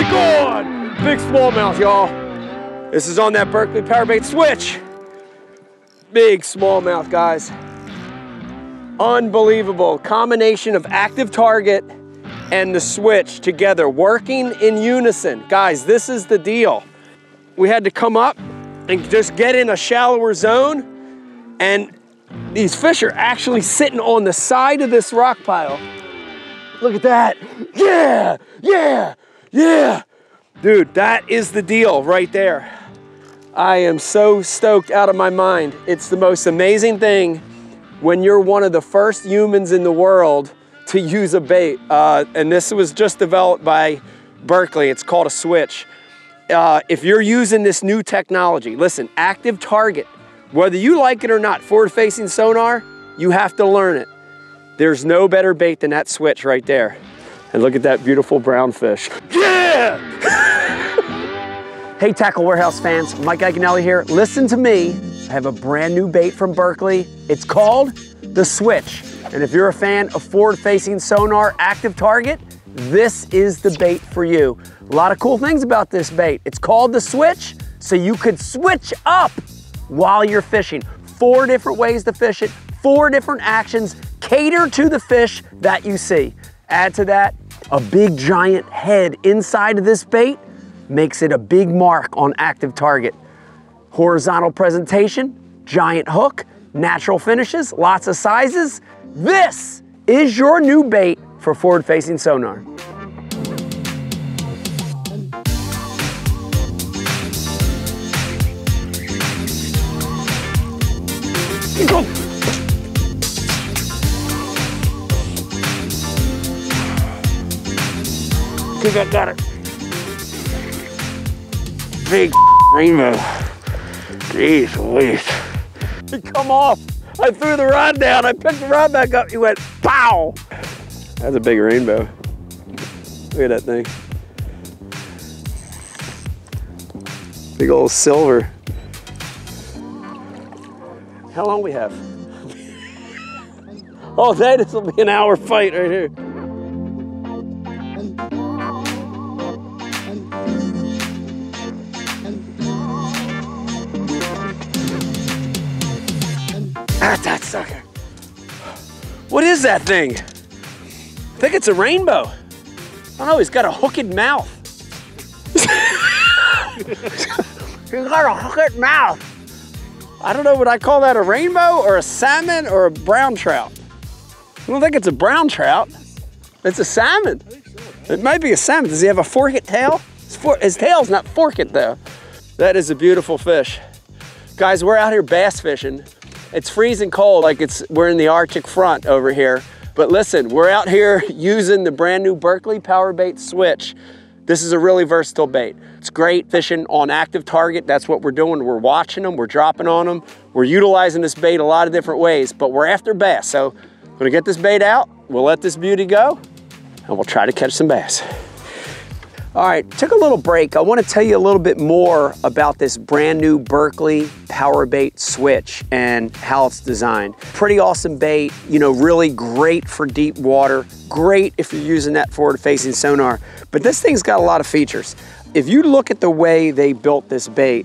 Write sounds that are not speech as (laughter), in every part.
my God! Big smallmouth, y'all. This is on that Berkley Power Bait switch. Big smallmouth, guys. Unbelievable. Combination of active target and the switch together, working in unison. Guys, this is the deal. We had to come up and just get in a shallower zone and these fish are actually sitting on the side of this rock pile. Look at that. Yeah, yeah, yeah. Dude, that is the deal right there. I am so stoked out of my mind. It's the most amazing thing when you're one of the first humans in the world to use a bait. Uh, and this was just developed by Berkley. It's called a switch. Uh, if you're using this new technology, listen, active target, whether you like it or not, forward facing sonar, you have to learn it. There's no better bait than that switch right there. And look at that beautiful brown fish. Yeah! (laughs) hey, Tackle Warehouse fans, Mike Iaconelli here. Listen to me. I have a brand new bait from Berkley. It's called the Switch. And if you're a fan of forward-facing sonar active target, this is the bait for you. A lot of cool things about this bait. It's called the Switch, so you could switch up while you're fishing. Four different ways to fish it, four different actions, cater to the fish that you see. Add to that, a big giant head inside of this bait makes it a big mark on active target. Horizontal presentation, giant hook, natural finishes, lots of sizes. This is your new bait for forward-facing sonar. Think I got it. Big rainbow. Jeez Louise. He come off. I threw the rod down. I picked the rod back up. He went pow. That's a big rainbow. Look at that thing. Big old silver. How long we have? (laughs) oh, that this will be an hour fight right here. Sucker. What is that thing? I think it's a rainbow. I don't know, he's got a hooked mouth. (laughs) he's got a hooked mouth. I don't know, would I call that a rainbow or a salmon or a brown trout? I don't think it's a brown trout. It's a salmon. So, it might be a salmon. Does he have a forked tail? His, for his tail's not forked though. That is a beautiful fish. Guys, we're out here bass fishing. It's freezing cold, like it's we're in the Arctic front over here. But listen, we're out here (laughs) using the brand new Berkley Power Bait Switch. This is a really versatile bait. It's great fishing on active target. That's what we're doing. We're watching them, we're dropping on them. We're utilizing this bait a lot of different ways, but we're after bass. So I'm gonna get this bait out, we'll let this beauty go, and we'll try to catch some bass. All right, took a little break. I wanna tell you a little bit more about this brand new Berkley Power Bait Switch and how it's designed. Pretty awesome bait, you know, really great for deep water, great if you're using that forward facing sonar, but this thing's got a lot of features. If you look at the way they built this bait,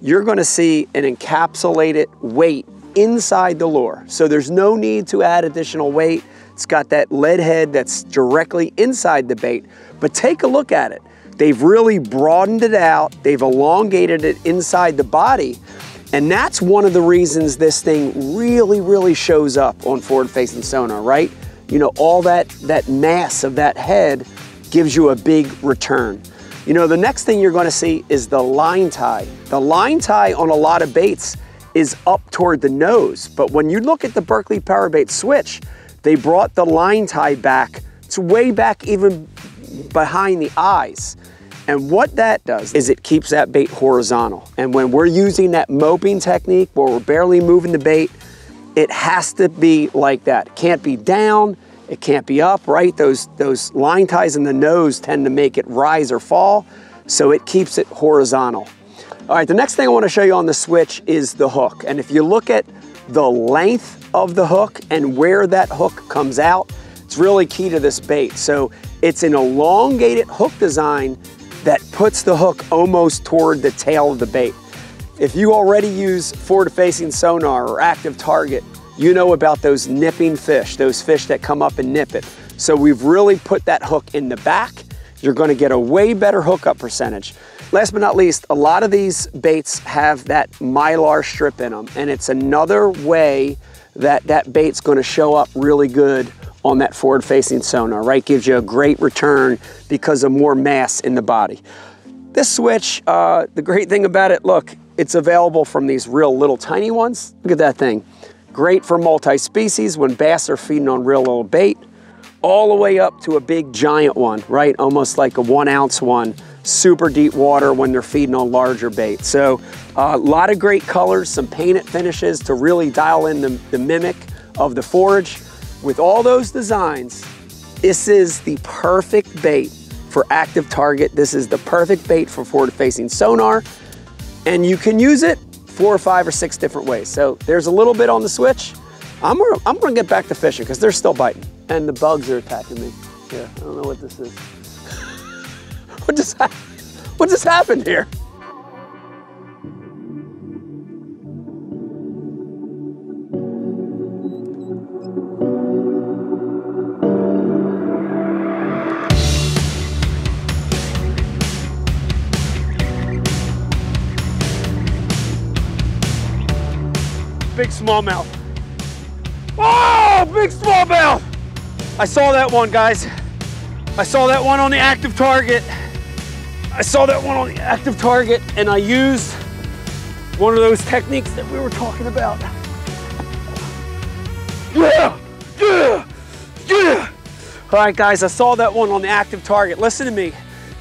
you're gonna see an encapsulated weight inside the lure. So there's no need to add additional weight. It's got that lead head that's directly inside the bait. But take a look at it. They've really broadened it out. They've elongated it inside the body. And that's one of the reasons this thing really, really shows up on forward-facing sonar, right? You know, all that, that mass of that head gives you a big return. You know, the next thing you're gonna see is the line tie. The line tie on a lot of baits is up toward the nose, but when you look at the Berkley Power Bait switch, they brought the line tie back. It's way back even behind the eyes. And what that does is it keeps that bait horizontal. And when we're using that moping technique where we're barely moving the bait, it has to be like that. It can't be down, it can't be up, right? Those, those line ties in the nose tend to make it rise or fall, so it keeps it horizontal. All right, the next thing I wanna show you on the switch is the hook. And if you look at the length of the hook and where that hook comes out, it's really key to this bait. So it's an elongated hook design that puts the hook almost toward the tail of the bait. If you already use forward-facing sonar or active target, you know about those nipping fish, those fish that come up and nip it. So we've really put that hook in the back. You're gonna get a way better hookup percentage. Last but not least, a lot of these baits have that mylar strip in them, and it's another way that that bait's gonna show up really good on that forward facing sonar, right? Gives you a great return because of more mass in the body. This switch, uh, the great thing about it, look, it's available from these real little tiny ones. Look at that thing. Great for multi-species when bass are feeding on real little bait, all the way up to a big giant one, right? Almost like a one ounce one, super deep water when they're feeding on larger bait. So a uh, lot of great colors, some painted finishes to really dial in the, the mimic of the forage. With all those designs, this is the perfect bait for active target. This is the perfect bait for forward facing sonar. And you can use it four or five or six different ways. So there's a little bit on the switch. I'm gonna, I'm gonna get back to fishing because they're still biting and the bugs are attacking me. Yeah, I don't know what this is. (laughs) what just, what just happened here? Big smallmouth. Oh, big smallmouth! I saw that one, guys. I saw that one on the active target. I saw that one on the active target and I used one of those techniques that we were talking about. Yeah, yeah, yeah. All right, guys, I saw that one on the active target. Listen to me.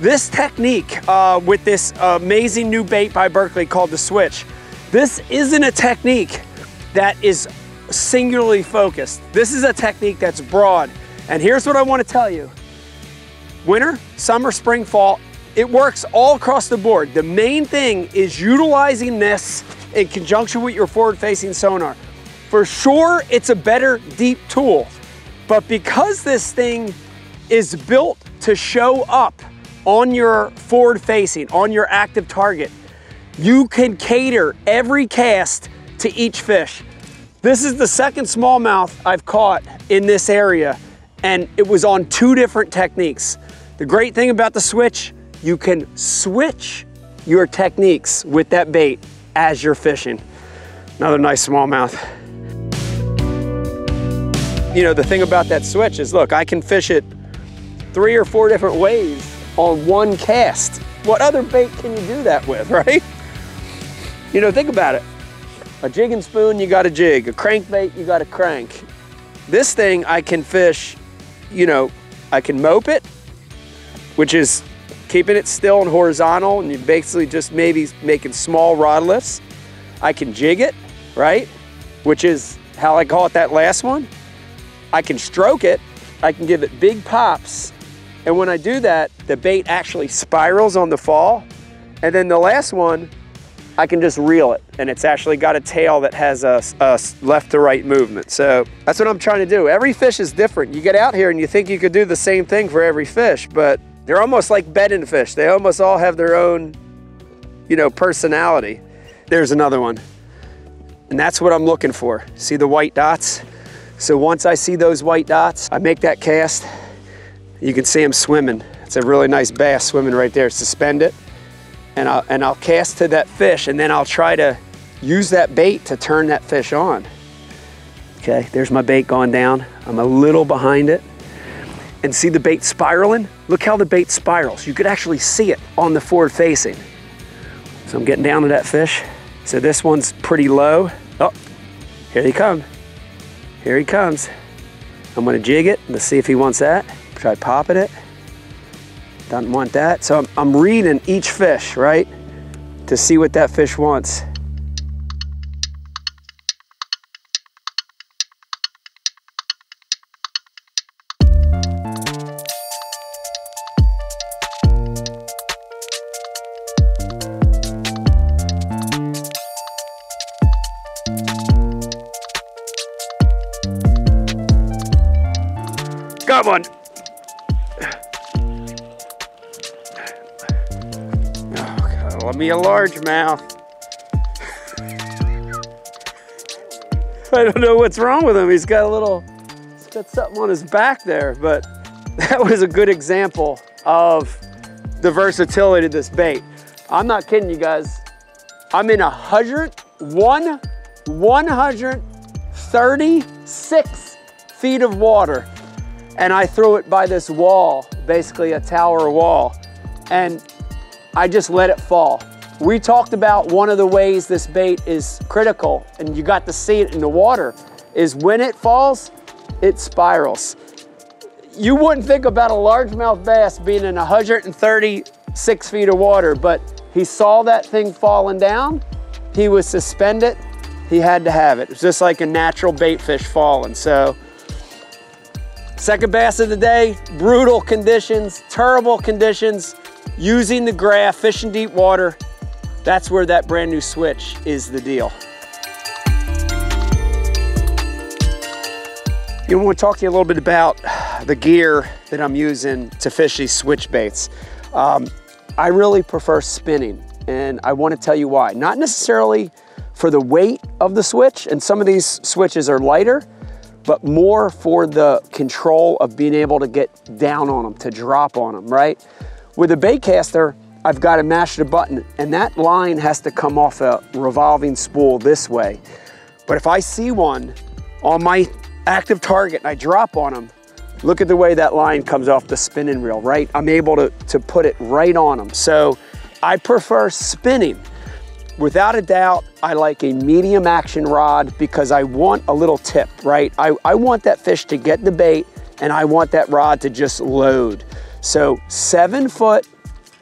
This technique uh, with this amazing new bait by Berkley called the switch, this isn't a technique that is singularly focused. This is a technique that's broad. And here's what I want to tell you. Winter, summer, spring, fall, it works all across the board. The main thing is utilizing this in conjunction with your forward-facing sonar. For sure, it's a better deep tool, but because this thing is built to show up on your forward-facing, on your active target, you can cater every cast to each fish. This is the second smallmouth I've caught in this area and it was on two different techniques. The great thing about the switch, you can switch your techniques with that bait as you're fishing. Another nice smallmouth. You know, the thing about that switch is, look, I can fish it three or four different ways on one cast. What other bait can you do that with, (laughs) right? You know, think about it. A jig and spoon, you got a jig. A crankbait, you got a crank. This thing I can fish, you know, I can mope it, which is keeping it still and horizontal, and you basically just maybe making small rod lifts. I can jig it, right? Which is how I call it that last one. I can stroke it, I can give it big pops, and when I do that, the bait actually spirals on the fall. And then the last one, I can just reel it and it's actually got a tail that has a, a, left to right movement. So that's what I'm trying to do. Every fish is different. You get out here and you think you could do the same thing for every fish, but they're almost like bedding fish. They almost all have their own, you know, personality. There's another one. And that's what I'm looking for. See the white dots? So once I see those white dots, I make that cast. You can see them swimming. It's a really nice bass swimming right there. Suspend it and I'll, and I'll cast to that fish and then I'll try to use that bait to turn that fish on. Okay, there's my bait going down. I'm a little behind it. And see the bait spiraling? Look how the bait spirals. You could actually see it on the forward facing. So I'm getting down to that fish. So this one's pretty low. Oh, here he comes. Here he comes. I'm gonna jig it. Let's see if he wants that. Try popping it. Doesn't want that. So I'm, I'm reading each fish, right? To see what that fish wants. Got one. Me a largemouth. (laughs) I don't know what's wrong with him. He's got a little, he's got something on his back there, but (laughs) that was a good example of the versatility of this bait. I'm not kidding you guys. I'm in a hundred, one, 136 feet of water and I threw it by this wall, basically a tower wall, and I just let it fall. We talked about one of the ways this bait is critical, and you got to see it in the water, is when it falls, it spirals. You wouldn't think about a largemouth bass being in 136 feet of water, but he saw that thing falling down, he was suspended, he had to have it. It's just like a natural bait fish falling. So Second bass of the day, brutal conditions, terrible conditions, using the graph, fishing deep water. That's where that brand new switch is the deal. You know, to talk to you a little bit about the gear that I'm using to fish these switch baits. Um, I really prefer spinning and I want to tell you why. Not necessarily for the weight of the switch and some of these switches are lighter, but more for the control of being able to get down on them, to drop on them, right? With a bait caster, I've got to mash the button and that line has to come off a revolving spool this way. But if I see one on my active target and I drop on them, look at the way that line comes off the spinning reel, right? I'm able to, to put it right on them. So I prefer spinning. Without a doubt, I like a medium action rod because I want a little tip, right? I, I want that fish to get the bait and I want that rod to just load. So seven foot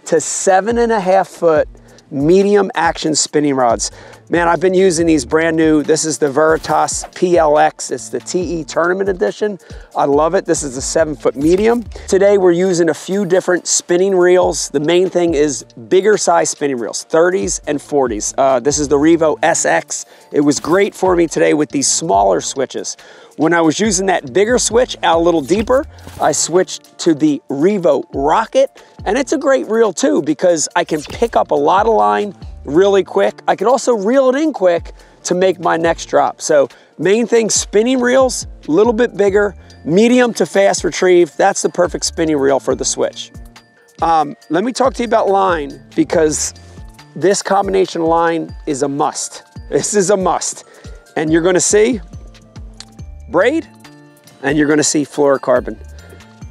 to seven and a half foot medium action spinning rods. Man, I've been using these brand new. This is the Veritas PLX. It's the TE Tournament Edition. I love it. This is a seven foot medium. Today we're using a few different spinning reels. The main thing is bigger size spinning reels, 30s and 40s. Uh, this is the Revo SX. It was great for me today with these smaller switches. When I was using that bigger switch out a little deeper, I switched to the Revo Rocket. And it's a great reel too because I can pick up a lot of line really quick. I could also reel it in quick to make my next drop. So main thing, spinning reels, a little bit bigger, medium to fast retrieve. That's the perfect spinning reel for the switch. Um, let me talk to you about line because this combination line is a must. (laughs) This is a must. And you're gonna see braid and you're gonna see fluorocarbon.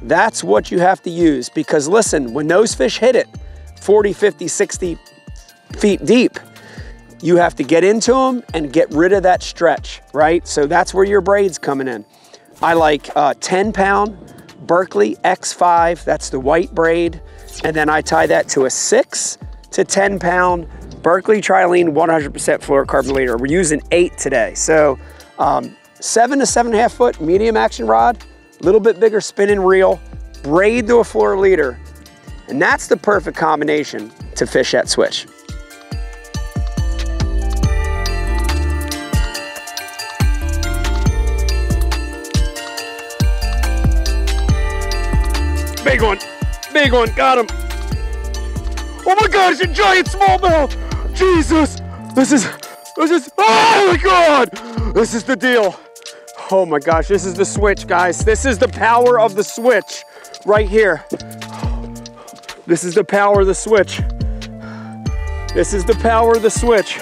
That's what you have to use because listen, when those fish hit it 40, 50, 60 feet deep, you have to get into them and get rid of that stretch, right? So that's where your braid's coming in. I like uh, 10 pound Berkley X5, that's the white braid. And then I tie that to a six to 10 pound Berkley Trilene 100% fluorocarbon leader. We're using eight today. So um, seven to seven and a half foot medium action rod, little bit bigger spinning reel, braid to a floor leader. And that's the perfect combination to fish at switch. Big one. Big one. Got him. Oh my god, it's a giant smallmouth. Jesus. This is, this is, oh my god. This is the deal. Oh my gosh, this is the switch, guys. This is the power of the switch right here. This is the power of the switch. This is the power of the switch.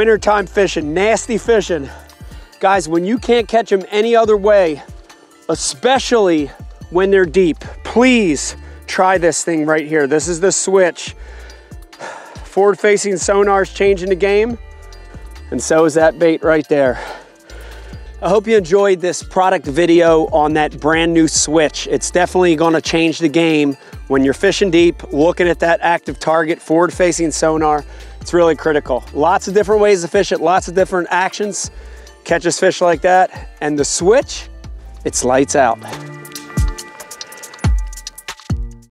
Wintertime fishing, nasty fishing. Guys, when you can't catch them any other way, especially when they're deep, please try this thing right here. This is the switch. Forward facing sonar is changing the game, and so is that bait right there. I hope you enjoyed this product video on that brand new switch. It's definitely gonna change the game when you're fishing deep, looking at that active target, forward facing sonar. It's really critical. Lots of different ways to fish it, lots of different actions. Catches fish like that. And the switch, it's lights out.